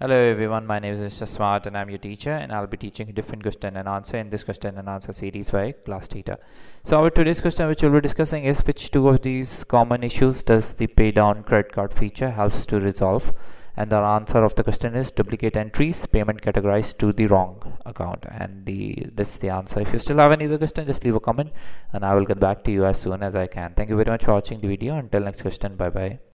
Hello everyone, my name is Mr. Smart and I'm your teacher and I'll be teaching a different question and answer in this question and answer series by Classtheta. So our today's question which we'll be discussing is which two of these common issues does the pay down credit card feature helps to resolve? And the answer of the question is duplicate entries payment categorized to the wrong account. And the this is the answer. If you still have any other question just leave a comment and I will get back to you as soon as I can. Thank you very much for watching the video. Until next question bye bye